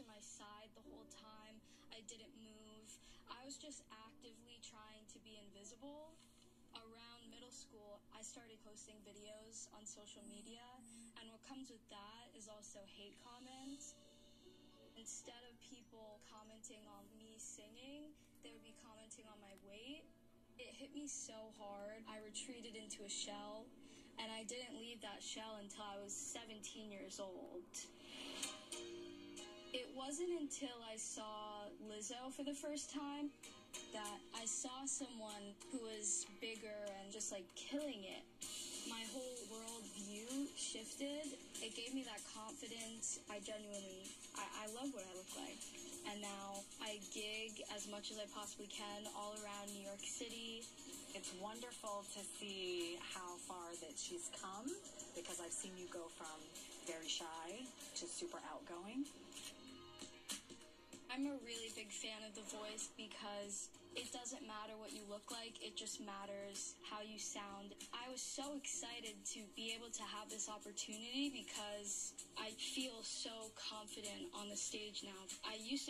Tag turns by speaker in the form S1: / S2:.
S1: my to my side the whole time. I didn't move. I was just actively trying to be invisible. Around middle school, I started posting videos on social media, and what comes with that is also hate comments. Instead of people commenting on me singing, they would be commenting on my weight. It hit me so hard. I retreated into a shell, and I didn't leave that shell until I was 17 years old. It wasn't until I saw Lizzo for the first time that I saw someone who was bigger and just like killing it. My whole world view shifted. It gave me that confidence. I genuinely, I, I love what I look like. And now I gig as much as I possibly can all around New York City.
S2: It's wonderful to see how far that she's come because I've seen you go from
S1: I'm a really big fan of The Voice because it doesn't matter what you look like, it just matters how you sound. I was so excited to be able to have this opportunity because I feel so confident on the stage now. I used to